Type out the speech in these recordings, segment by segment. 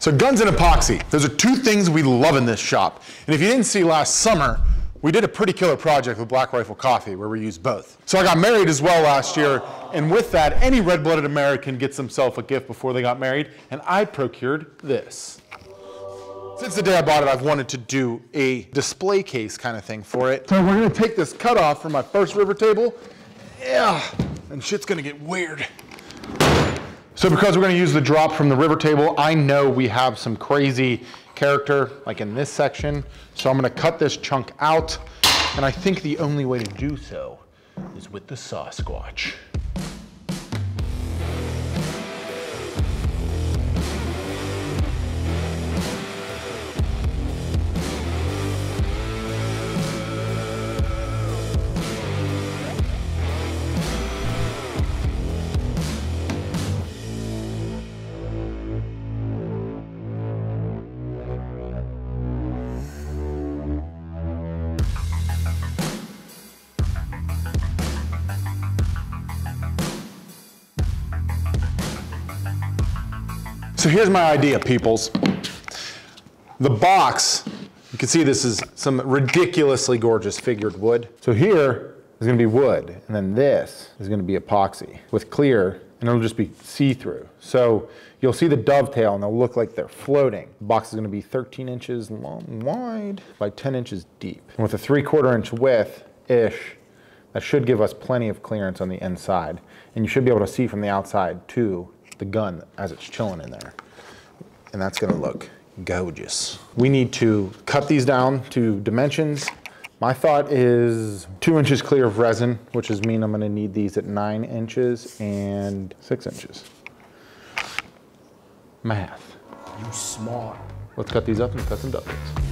So guns and epoxy, those are two things we love in this shop. And if you didn't see last summer, we did a pretty killer project with Black Rifle Coffee where we used both. So I got married as well last year, and with that, any red-blooded American gets himself a gift before they got married, and I procured this. Since the day I bought it, I've wanted to do a display case kind of thing for it. So we're gonna take this cut off from my first river table. Yeah, and shit's gonna get weird. So because we're gonna use the drop from the river table, I know we have some crazy character, like in this section. So I'm gonna cut this chunk out, and I think the only way to do so is with the Sasquatch. So here's my idea, peoples. The box, you can see this is some ridiculously gorgeous figured wood. So here is gonna be wood, and then this is gonna be epoxy with clear, and it'll just be see-through. So you'll see the dovetail, and they'll look like they're floating. The box is gonna be 13 inches long, wide by 10 inches deep. And with a three quarter inch width-ish, that should give us plenty of clearance on the inside. And you should be able to see from the outside too the gun as it's chilling in there. And that's gonna look gorgeous. We need to cut these down to dimensions. My thought is two inches clear of resin, which is mean I'm gonna need these at nine inches and six inches. Math. You smart. Let's cut these up and cut some dovetails.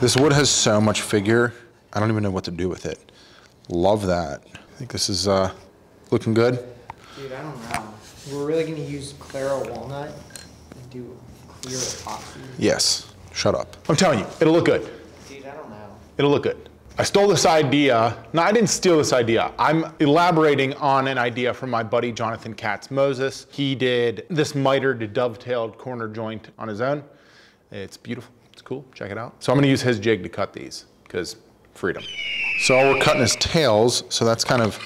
This wood has so much figure. I don't even know what to do with it. Love that. I think this is uh, looking good. Dude, I don't know. We're really gonna use Claro walnut and do clear epoxy. Yes. Shut up. I'm telling you, it'll look good. Dude, I don't know. It'll look good. I stole this idea. No, I didn't steal this idea. I'm elaborating on an idea from my buddy Jonathan Katz Moses. He did this mitered dovetailed corner joint on his own. It's beautiful. It's cool. Check it out. So I'm to use his jig to cut these because freedom. So we're cutting his tails. So that's kind of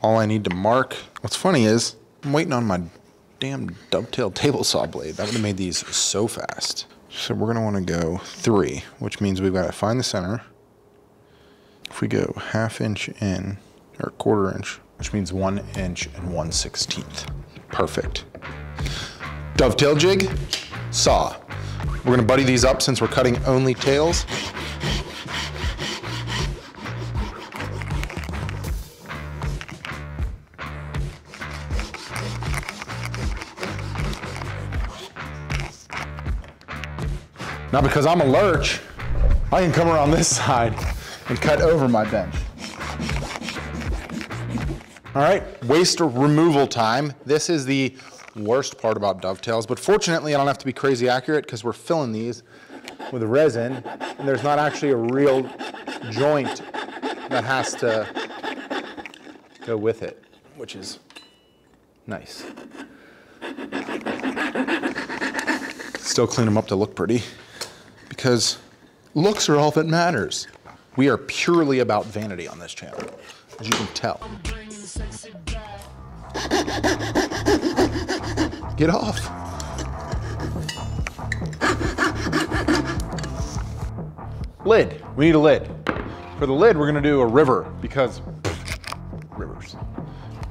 all I need to mark. What's funny is I'm waiting on my damn dovetail table saw blade. That would have made these so fast. So we're want to go three, which means we've got to find the center. If we go half inch in, or quarter inch, which means one inch and one sixteenth. Perfect. Dovetail jig, saw. We're gonna buddy these up since we're cutting only tails. Now because I'm a lurch, I can come around this side and cut over my bench. All right, waste removal time. This is the worst part about dovetails, but fortunately I don't have to be crazy accurate because we're filling these with resin and there's not actually a real joint that has to go with it, which is nice. Still clean them up to look pretty because looks are all that matters. We are purely about vanity on this channel, as you can tell. Get off. Lid. We need a lid. For the lid, we're gonna do a river because rivers.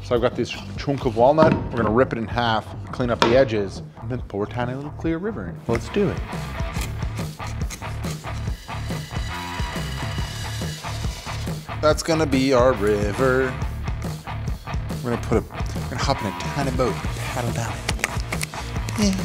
So I've got this chunk of walnut. We're gonna rip it in half, clean up the edges, and then pour a tiny little clear river in. Let's do it. That's gonna be our river. We're gonna put a, we're gonna hop in a tiny boat, paddle down it. ASMR.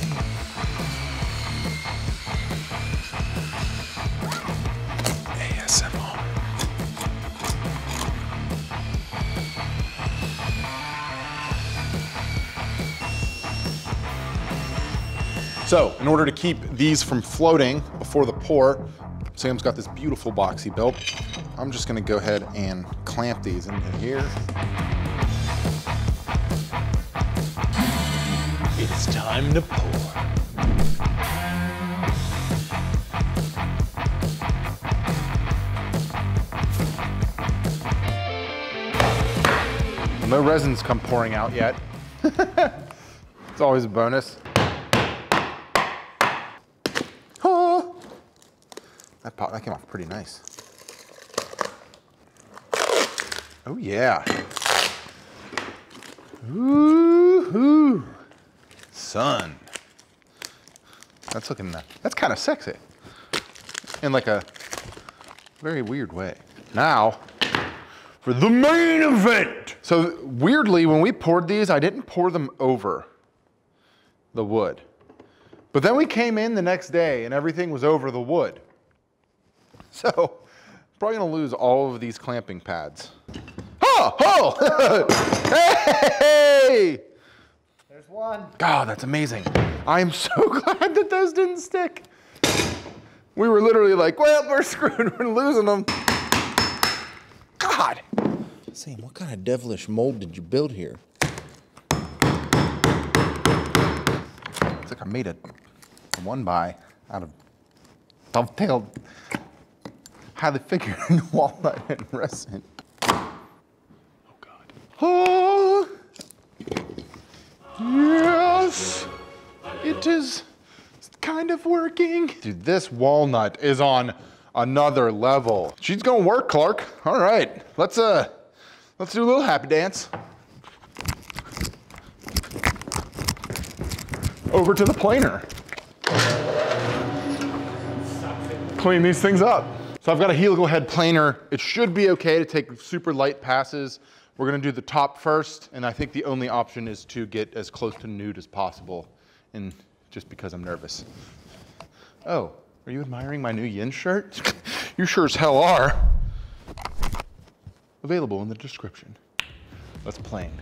So, in order to keep these from floating before the pour, Sam's got this beautiful box he built. I'm just gonna go ahead and clamp these into here. It's time to pour. No resins come pouring out yet. it's always a bonus. Oh, that, pop, that came off pretty nice. Oh yeah. Ooh, son. That's looking, that's kind of sexy. In like a very weird way. Now, for the main event. So weirdly, when we poured these, I didn't pour them over the wood. But then we came in the next day and everything was over the wood. So probably gonna lose all of these clamping pads. Oh, oh, hey! There's one. God, that's amazing. I am so glad that those didn't stick. We were literally like, well, we're screwed, we're losing them. God. Sam, what kind of devilish mold did you build here? It's like I made a, a one by out of dovetailed, highly figured walnut and resin. Of working. Dude, this walnut is on another level. She's gonna work, Clark. All right, let's uh, let's do a little happy dance. over to the planer. Clean these things up. So I've got a helical head planer. It should be okay to take super light passes. We're gonna do the top first, and I think the only option is to get as close to nude as possible, and just because I'm nervous. Oh, are you admiring my new yin shirt? you sure as hell are. Available in the description. Let's plane.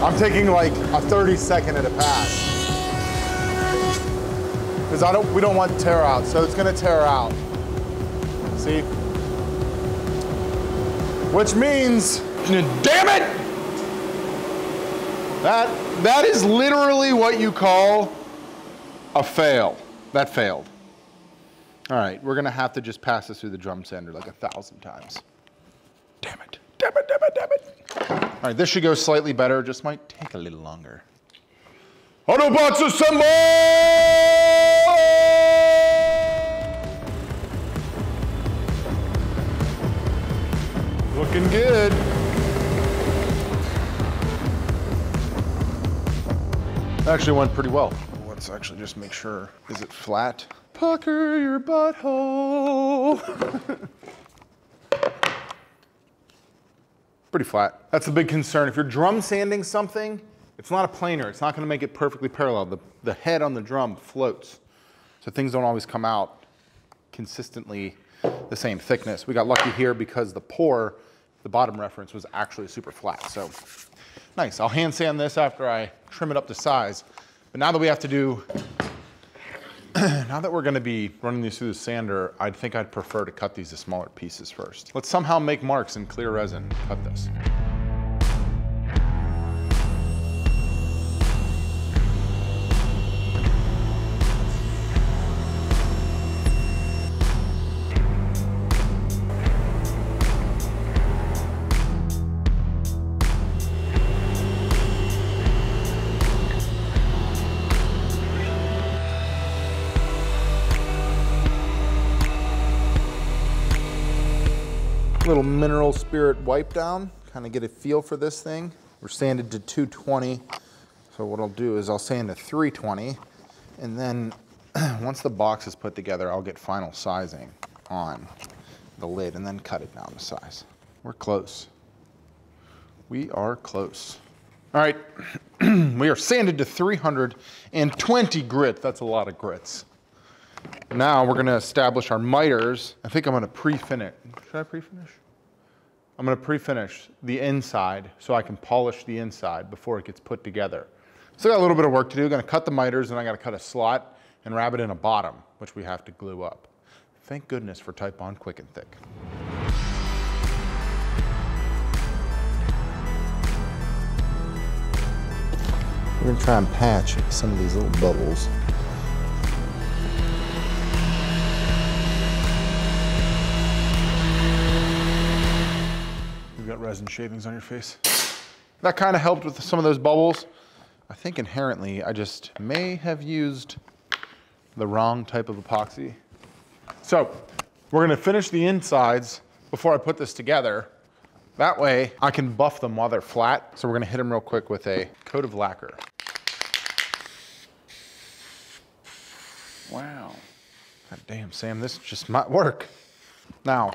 I'm taking like a 30 second at a pass. Because I don't we don't want to tear out, so it's gonna tear out. See? Which means, damn it! That that is literally what you call a fail. That failed. All right, we're gonna have to just pass this through the drum sander like a thousand times. Damn it, damn it, damn it, damn it. All right, this should go slightly better, just might take a little longer. Autobots assemble! Looking good. Actually went pretty well. Let's actually just make sure. Is it flat? Pucker your butthole. pretty flat. That's a big concern. If you're drum sanding something, it's not a planer. It's not gonna make it perfectly parallel. The, the head on the drum floats. So things don't always come out consistently the same thickness. We got lucky here because the pour, the bottom reference was actually super flat. So nice. I'll hand sand this after I trim it up to size. But now that we have to do, now that we're gonna be running these through the sander, I think I'd prefer to cut these to smaller pieces first. Let's somehow make marks in clear resin. Cut this. Little mineral spirit wipe down, kind of get a feel for this thing. We're sanded to 220. So what I'll do is I'll sand to 320 and then once the box is put together, I'll get final sizing on the lid and then cut it down to size. We're close. We are close. All right, we are sanded to 320 grit. That's a lot of grits. Now we're gonna establish our miters. I think I'm gonna pre-finish. Should I pre-finish? I'm gonna pre-finish the inside so I can polish the inside before it gets put together. So I got a little bit of work to do. Gonna cut the miters and I gotta cut a slot and wrap it in a bottom, which we have to glue up. Thank goodness for Titebond Quick and Thick. We're gonna try and patch some of these little bubbles. Resin shavings on your face. That kind of helped with some of those bubbles. I think inherently I just may have used the wrong type of epoxy. So we're gonna finish the insides before I put this together. That way I can buff them while they're flat. So we're gonna hit them real quick with a coat of lacquer. Wow. God damn, Sam, this just might work. Now,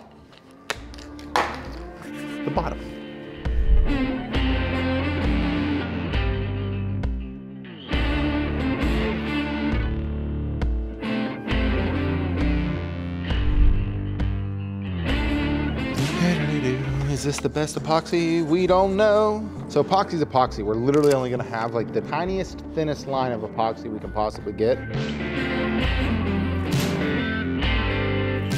bottom. Is this the best epoxy? We don't know. So epoxy's epoxy. We're literally only gonna have like the tiniest, thinnest line of epoxy we can possibly get.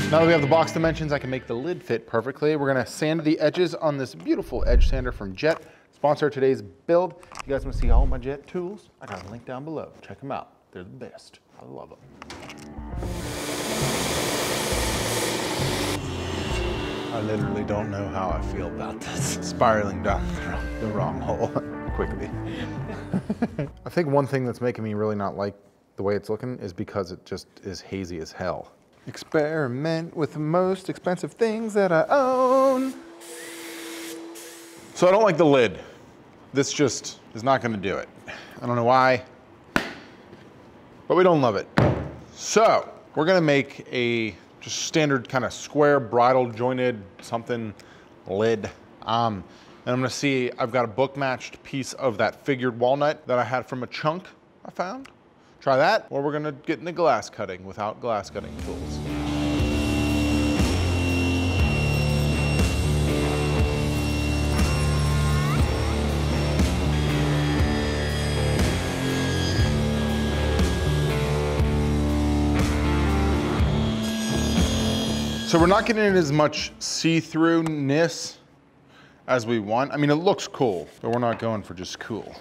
Now that we have the box dimensions, I can make the lid fit perfectly. We're gonna sand the edges on this beautiful edge sander from Jet. Sponsor today's build. If you guys wanna see all my Jet tools, I got a link down below. Check them out. They're the best. I love them. I literally don't know how I feel about this. Spiraling down the wrong hole quickly. I think one thing that's making me really not like the way it's looking is because it just is hazy as hell. Experiment with the most expensive things that I own. So I don't like the lid. This just is not gonna do it. I don't know why, but we don't love it. So we're gonna make a just standard kind of square bridle jointed something lid. Um, and I'm gonna see, I've got a book matched piece of that figured walnut that I had from a chunk I found. Try that, or we're gonna get into glass cutting without glass cutting tools. So we're not getting as much see-throughness as we want. I mean, it looks cool, but we're not going for just cool.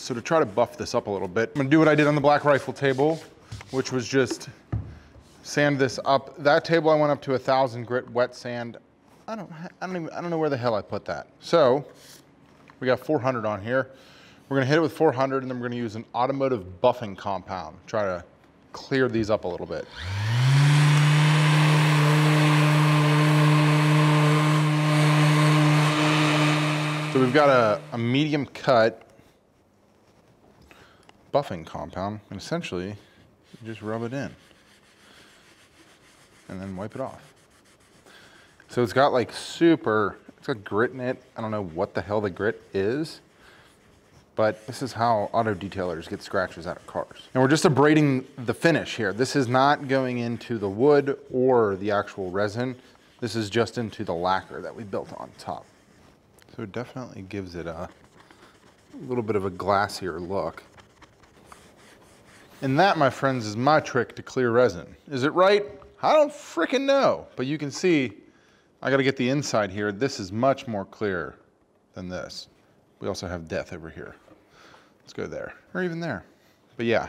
So to try to buff this up a little bit, I'm gonna do what I did on the black rifle table, which was just sand this up. That table I went up to a thousand grit wet sand. I don't, I don't even, I don't know where the hell I put that. So we got 400 on here. We're gonna hit it with 400 and then we're gonna use an automotive buffing compound. Try to clear these up a little bit. So we've got a, a medium cut buffing compound, and essentially just rub it in and then wipe it off. So it's got like super, it's got grit in it. I don't know what the hell the grit is, but this is how auto detailers get scratches out of cars. And we're just abrading the finish here. This is not going into the wood or the actual resin. This is just into the lacquer that we built on top. So it definitely gives it a little bit of a glassier look. And that, my friends, is my trick to clear resin. Is it right? I don't fricking know. But you can see, I gotta get the inside here. This is much more clear than this. We also have death over here. Let's go there, or even there. But yeah,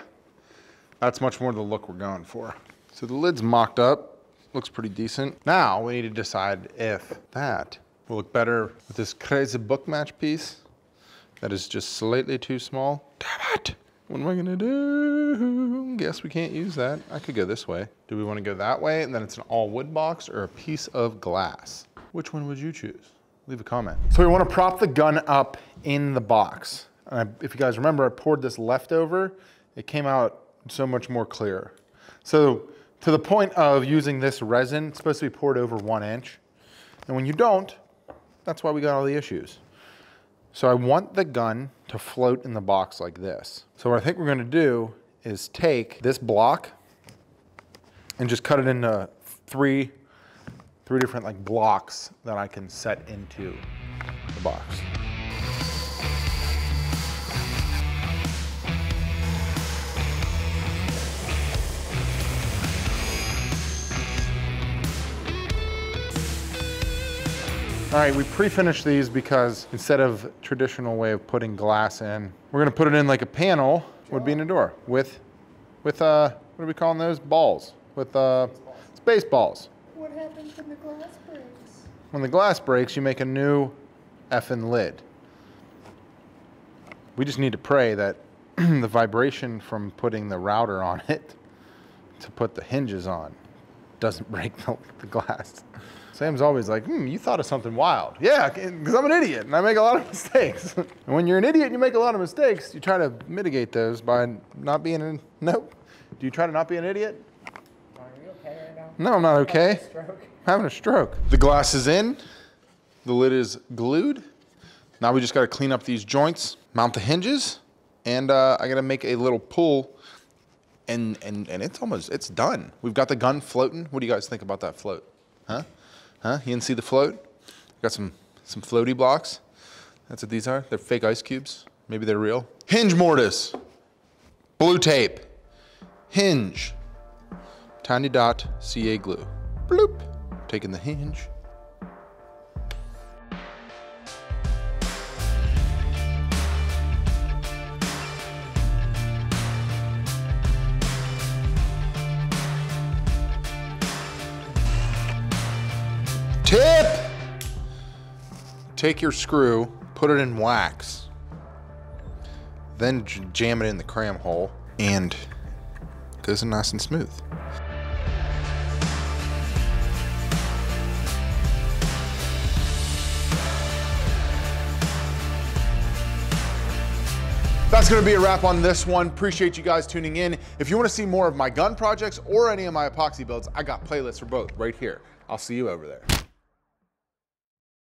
that's much more the look we're going for. So the lid's mocked up, looks pretty decent. Now we need to decide if that will look better with this crazy book match piece that is just slightly too small. Damn it! What am I gonna do? Guess we can't use that. I could go this way. Do we wanna go that way and then it's an all wood box or a piece of glass? Which one would you choose? Leave a comment. So we wanna prop the gun up in the box. And I, if you guys remember, I poured this leftover. It came out so much more clear. So to the point of using this resin, it's supposed to be poured over one inch. And when you don't, that's why we got all the issues. So I want the gun to float in the box like this. So what I think we're gonna do is take this block and just cut it into three three different like blocks that I can set into the box. All right, we pre-finished these because instead of traditional way of putting glass in, we're gonna put it in like a panel would be in a door with, with uh, what are we calling those? Balls, with uh, space balls. What happens when the glass breaks? When the glass breaks, you make a new effing lid. We just need to pray that the vibration from putting the router on it to put the hinges on doesn't break the, the glass. Sam's always like, hmm, you thought of something wild. Yeah, because I'm an idiot and I make a lot of mistakes. and when you're an idiot and you make a lot of mistakes, you try to mitigate those by not being an, nope. Do you try to not be an idiot? Are you okay right now? No, I'm not okay. Stroke. I'm having a stroke. The glass is in, the lid is glued. Now we just gotta clean up these joints, mount the hinges, and uh, I gotta make a little pull and, and, and it's almost, it's done. We've got the gun floating. What do you guys think about that float? Huh? Huh? You didn't see the float? Got some, some floaty blocks. That's what these are. They're fake ice cubes. Maybe they're real. Hinge mortise. Blue tape. Hinge. Tiny dot CA glue. Bloop. Taking the hinge. Take your screw, put it in wax, then jam it in the cram hole, and it goes in nice and smooth. That's going to be a wrap on this one. Appreciate you guys tuning in. If you want to see more of my gun projects or any of my epoxy builds, I got playlists for both right here. I'll see you over there.